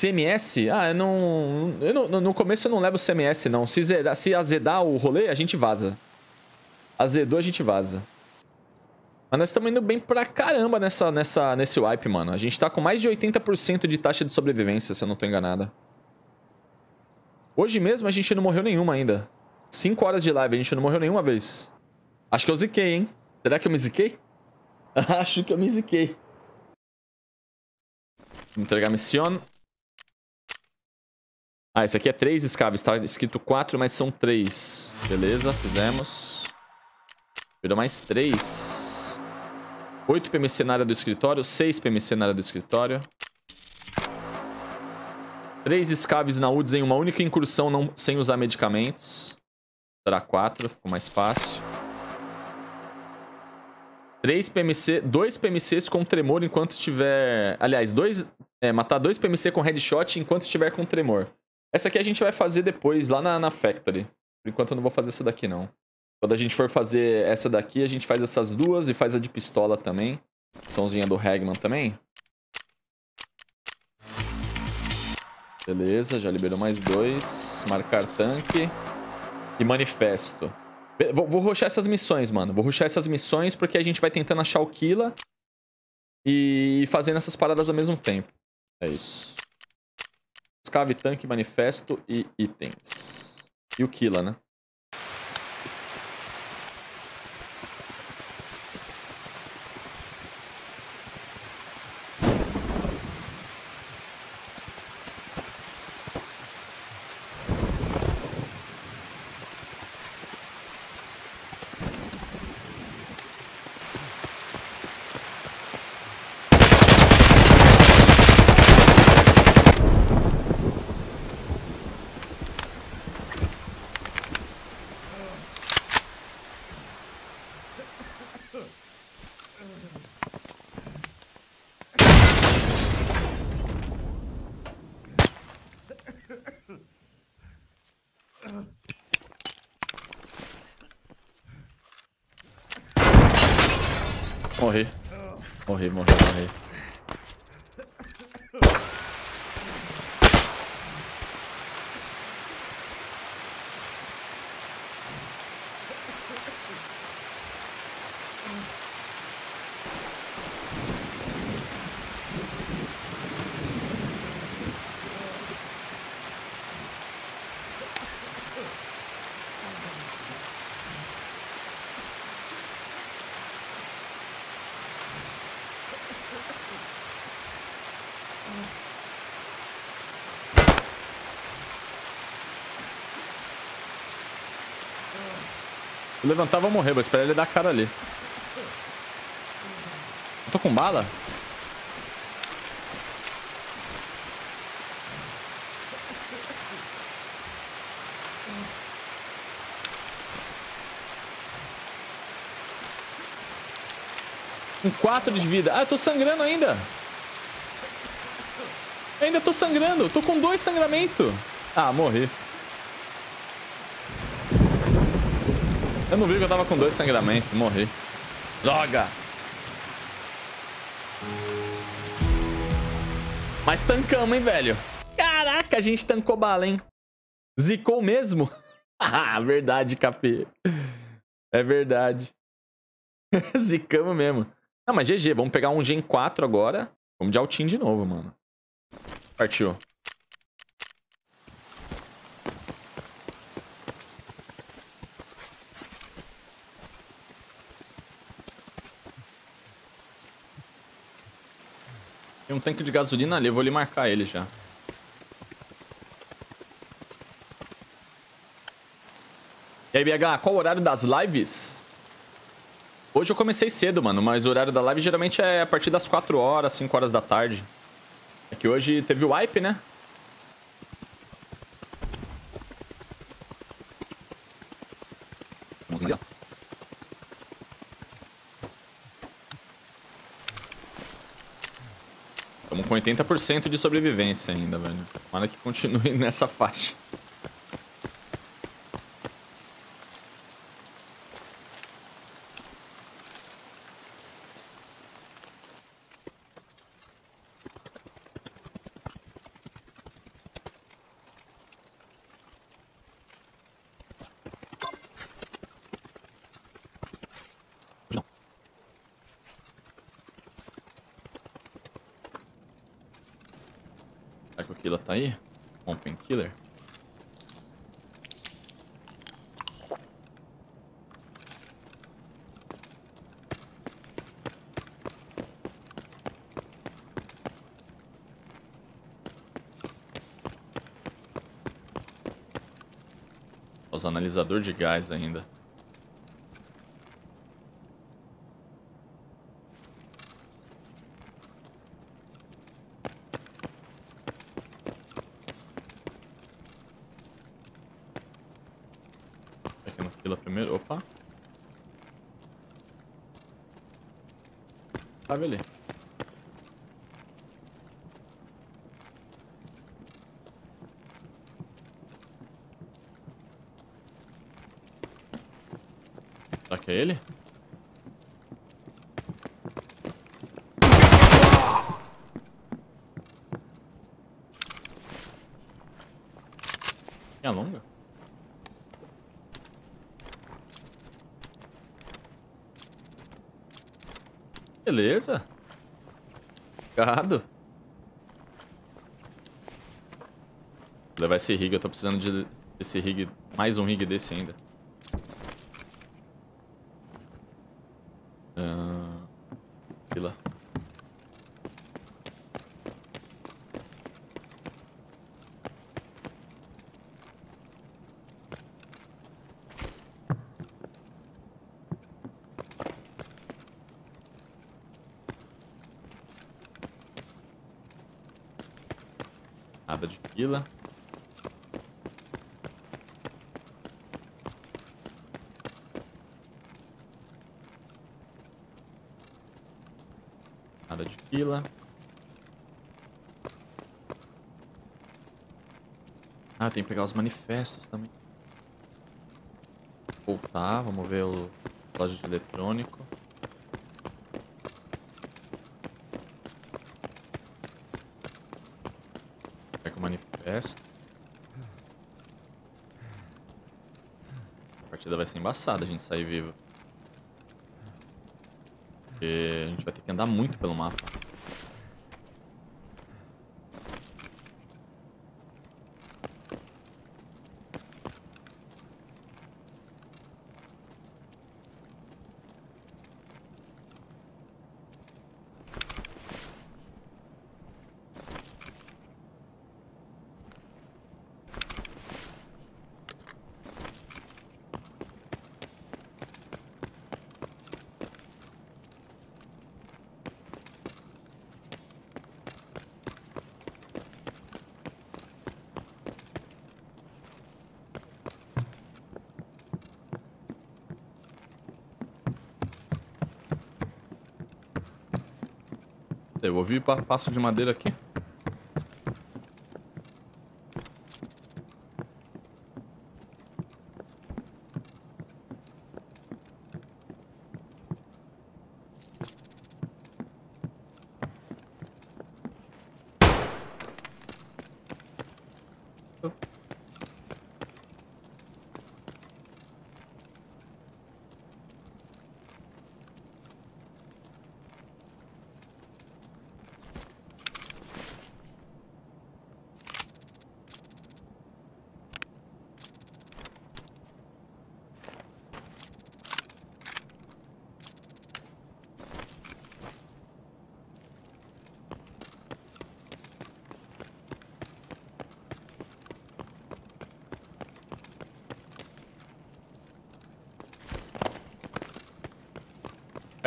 CMS? Ah, eu não, eu não. No começo eu não levo CMS, não. Se, zedar, se azedar o rolê, a gente vaza. Azedou, a gente vaza. Mas nós estamos indo bem pra caramba nessa, nessa, nesse wipe, mano. A gente tá com mais de 80% de taxa de sobrevivência, se eu não tô enganado. Hoje mesmo a gente não morreu nenhuma ainda. 5 horas de live, a gente não morreu nenhuma vez. Acho que eu ziquei, hein? Será que eu me ziquei? Acho que eu me ziquei. Entregar a missão. Ah, esse aqui é 3 escaves. Tá escrito 4, mas são 3. Beleza, fizemos. Virou mais 3. 8 PMC na área do escritório. 6 PMC na área do escritório. 3 escaves na UDS em uma única incursão não, sem usar medicamentos. Será 4, ficou mais fácil. 3 PMC, 2 PMCs com tremor enquanto estiver... Aliás, dois, é, matar 2 PMC com headshot enquanto estiver com tremor. Essa aqui a gente vai fazer depois, lá na, na Factory. Por enquanto eu não vou fazer essa daqui, não. Quando a gente for fazer essa daqui, a gente faz essas duas e faz a de pistola também. Sãozinha do Hagman também. Beleza, já liberou mais dois. Marcar tanque. E manifesto. Vou, vou rushar essas missões, mano. Vou rushar essas missões porque a gente vai tentando achar o Killa. E fazendo essas paradas ao mesmo tempo. É isso. Escave, tanque, manifesto e itens. E o Killa, né? Morri. Morri, morri, morri. Levantar, vou morrer. Vou esperar ele dar a cara ali. Eu tô com bala? Com 4 de vida. Ah, eu tô sangrando ainda. Ainda tô sangrando. Tô com dois sangramentos. Ah, morri. Não vi que eu tava com dois sangramentos. Morri. Droga! Mas tancamos, hein, velho? Caraca, a gente tancou bala, hein? Zicou mesmo? ah, verdade, capê. É verdade. Zicamos mesmo. Não, mas GG. Vamos pegar um Gen 4 agora. Vamos de altim de novo, mano. Partiu. Tem um tanque de gasolina ali, eu vou ali marcar ele já. E aí, BH, qual o horário das lives? Hoje eu comecei cedo, mano, mas o horário da live geralmente é a partir das 4 horas, 5 horas da tarde. É que hoje teve o wipe, né? Vamos ali, ó. Estamos com 80% de sobrevivência ainda, velho. Tomara que continue nessa faixa. Será que o Killa tá aí? Com o Painkiller? Os analisador de gás ainda. Aqui no fila primeiro. Opa. Sabe ali. Será que é ele? É a longa? Beleza. Gado. Vou levar esse rig, eu tô precisando de esse rig, mais um rig desse ainda. Ah, fila. Nada de fila. Nada de fila. Ah, tem que pegar os manifestos também. Voltar, vamos ver o loja de eletrônico. Pega o manifesto. A partida vai ser embaçada a gente sair vivo. Porque a gente vai ter que andar muito pelo mapa. Eu ouvi pa- passo de madeira aqui.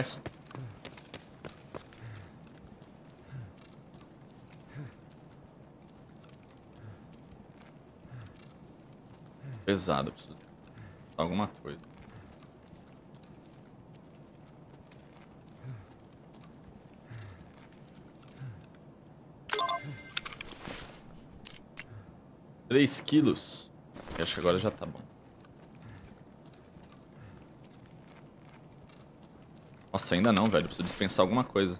Peço. Pesado, preciso alguma coisa. Três quilos. Acho que agora já tá bom. Nossa, ainda não, velho. Preciso dispensar alguma coisa.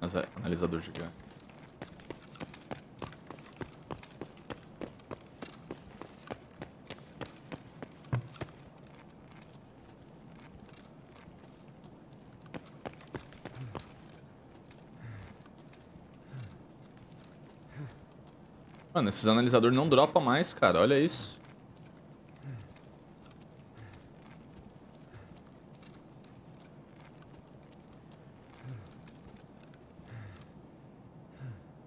Mas é, analisador de Mano, esses analisadores não dropam mais, cara. Olha isso.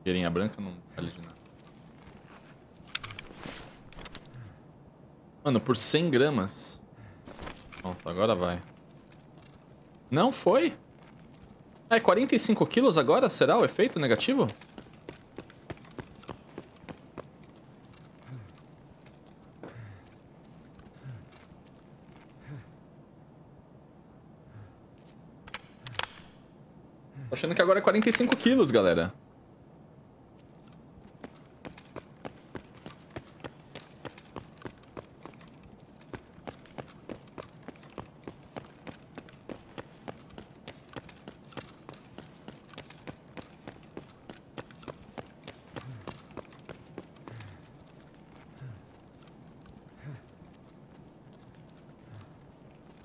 Gueirinha branca não vale de nada. Mano, por 100 gramas. Pronto, agora vai. Não foi? É 45 quilos agora? Será o efeito negativo? Achando que agora é 45 quilos, galera.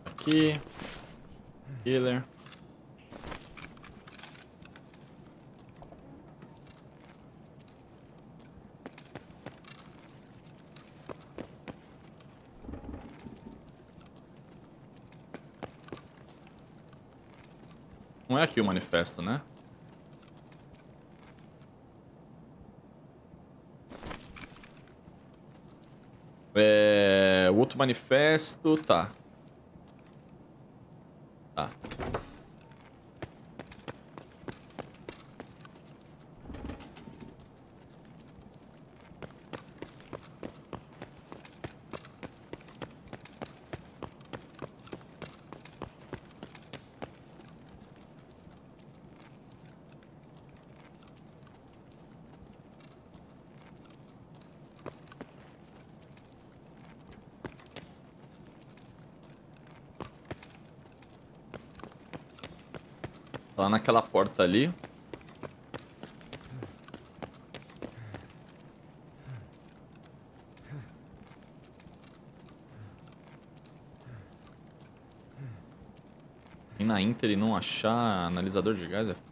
Aqui. Healer. Não é aqui o manifesto, né? É... O outro manifesto... Tá. Tá. Lá naquela porta ali. E na Inter e não achar analisador de gás é foda.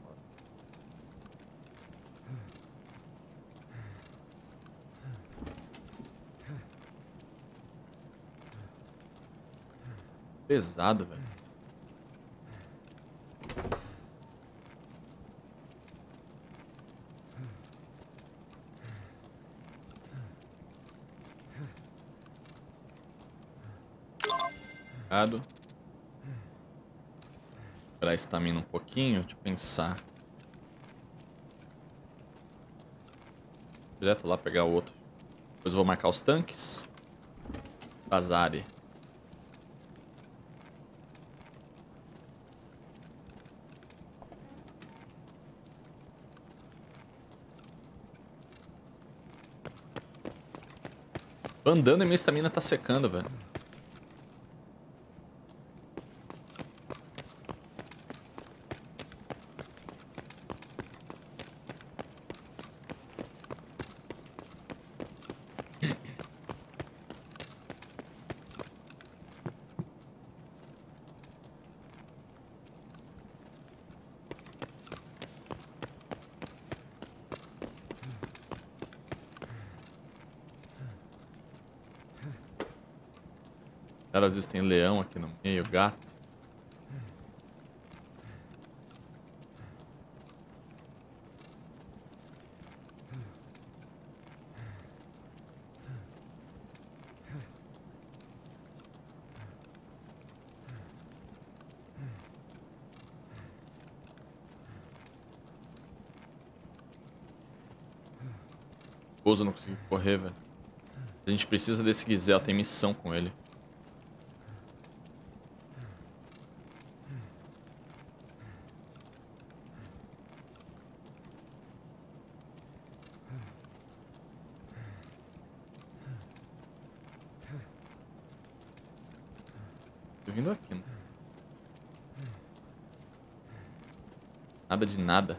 Pesado, velho. Obrigado. Esperar a estamina um pouquinho, deixa eu pensar. Direto lá pegar o outro. Depois eu vou marcar os tanques. Bazare. Andando e minha estamina tá secando, velho. Cara, às vezes tem leão aqui no meio, gato. Pouso não conseguiu correr, velho. A gente precisa desse Gisel, tem missão com ele. Tô vindo aqui, né? Nada de nada.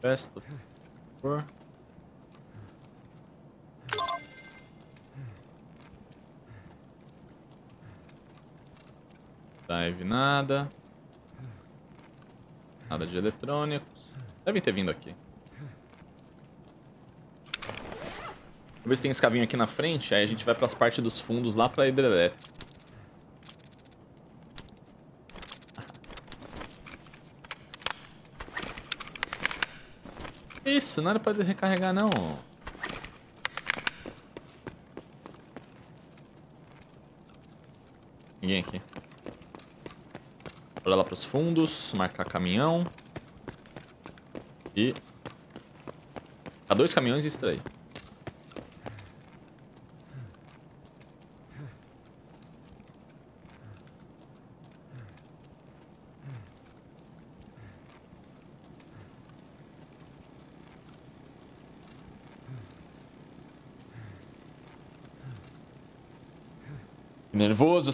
Pesto. Por. Dive nada. Nada de eletrônicos. Devem ter vindo aqui. Vamos ver se tem escavinho aqui na frente. Aí a gente vai pras partes dos fundos lá pra hidrelétrica. Isso, não era pra recarregar não. Ninguém aqui. Olha lá pros fundos, marcar caminhão. E... Há dois caminhões e extrair.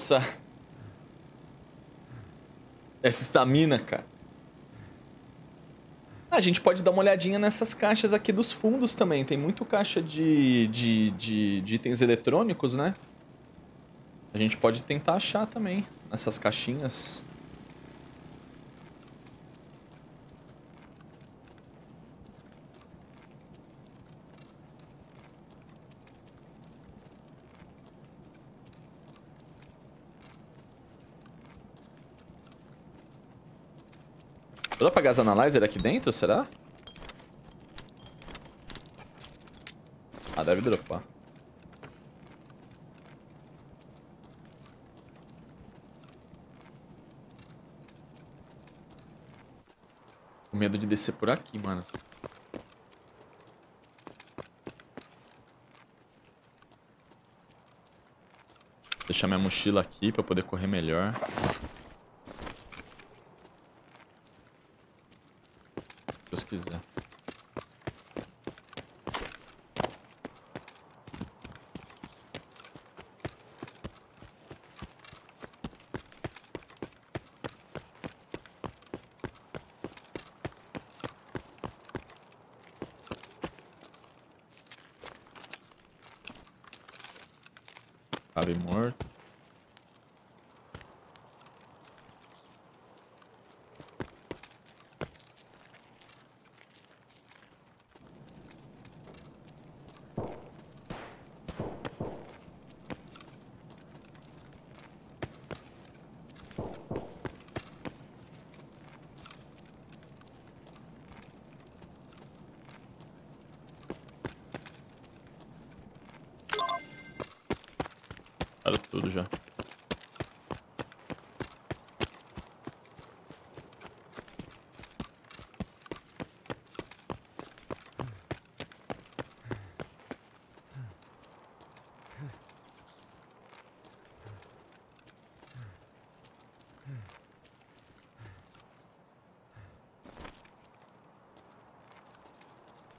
Essa... Essa estamina, cara. A gente pode dar uma olhadinha nessas caixas aqui dos fundos também. Tem muito caixa de, de, de, de itens eletrônicos, né? A gente pode tentar achar também nessas caixinhas. Dá pra gás analyzer aqui dentro, será? Ah, deve dropar. Com medo de descer por aqui, mano. Deixar minha mochila aqui pra poder correr melhor. Deus tudo já.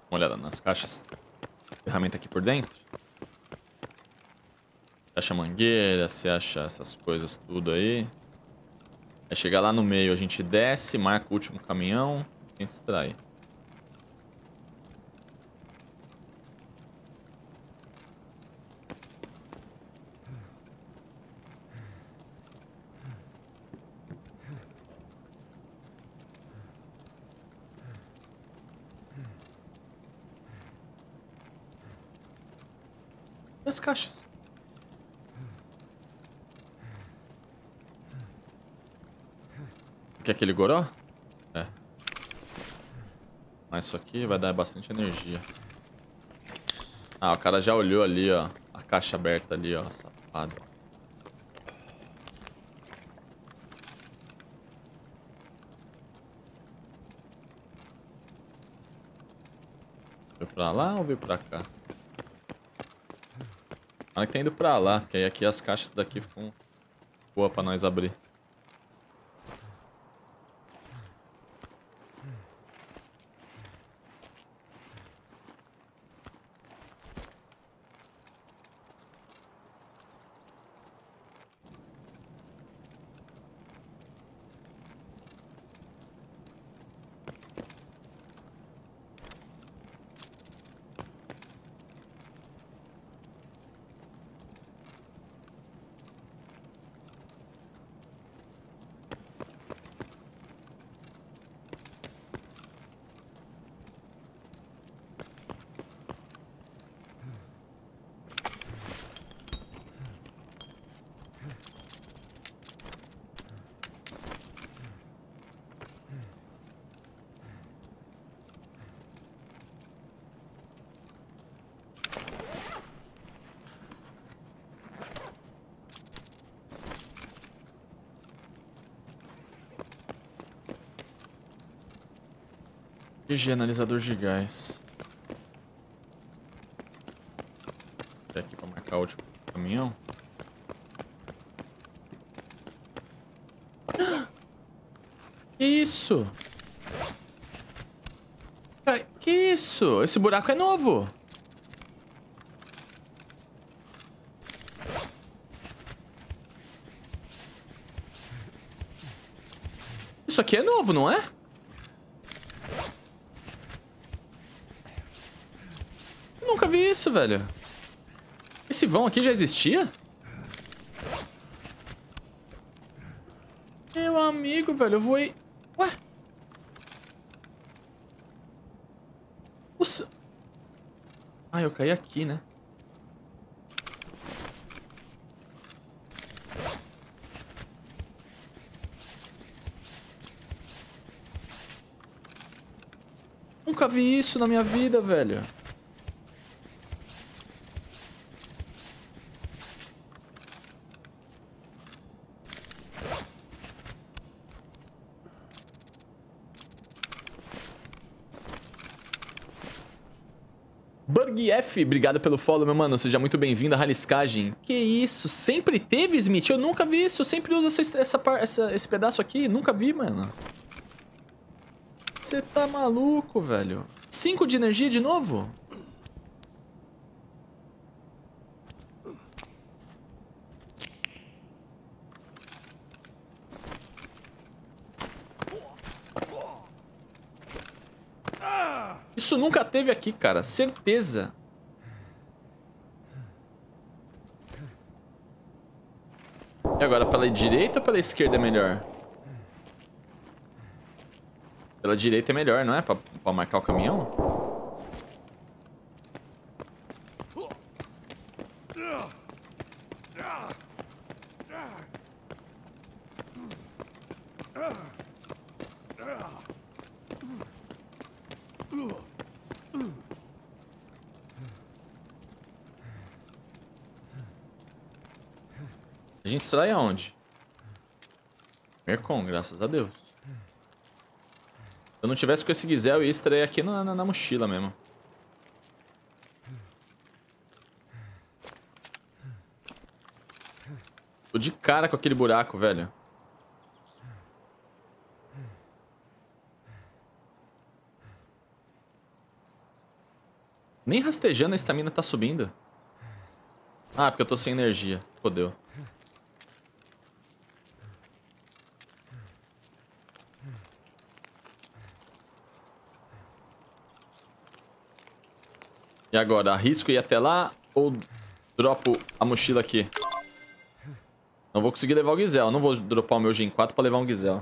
Uma olhada nas caixas. Ferramenta aqui por dentro. Acha mangueira, você acha essas coisas tudo aí. Aí chegar lá no meio, a gente desce, marca o último caminhão e extrai. E as caixas? Quer aquele goró? É. Mas isso aqui vai dar bastante energia. Ah, o cara já olhou ali, ó. A caixa aberta ali, ó. Safado. Veio pra lá ou veio pra cá? Olha que tá indo pra lá, porque aí aqui as caixas daqui ficam boa pra nós abrir. GG, analisador de gás. Até aqui pra marcar o último caminhão. Que isso? Que isso? Esse buraco é novo. Isso aqui é novo, não é? Vi isso, velho. Esse vão aqui já existia? Meu amigo, velho, eu voei... Ué? Nossa. Ah, eu caí aqui, né? Nunca vi isso na minha vida, velho. F, obrigado pelo follow, meu mano. Seja muito bem-vindo à Raliscagem. Que isso? Sempre teve, Smith? Eu nunca vi isso. Eu sempre uso essa, essa, essa, esse pedaço aqui. Nunca vi, mano. Você tá maluco, velho. 5 de energia de novo? Isso nunca teve aqui, cara. Certeza. E agora, pela direita ou pela esquerda é melhor? Pela direita é melhor, não é? Pra, pra marcar o caminhão? Extrai aonde? Mercon, graças a Deus. Se eu não tivesse com esse Gizelle, eu ia extrair aqui na, na, na mochila mesmo. Tô de cara com aquele buraco, velho. Nem rastejando a estamina tá subindo. Ah, porque eu tô sem energia. Fodeu. E agora, arrisco ir até lá ou dropo a mochila aqui? Não vou conseguir levar o Gizelle. Não vou dropar o meu Gen 4 pra levar um Gizelle.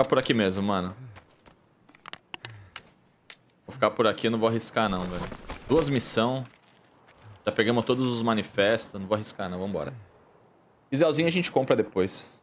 Ficar por aqui mesmo, mano. Vou ficar por aqui, não vou arriscar não, velho. Duas missão. Já pegamos todos os manifestos, não vou arriscar não, vambora. Giselzinho a gente compra depois.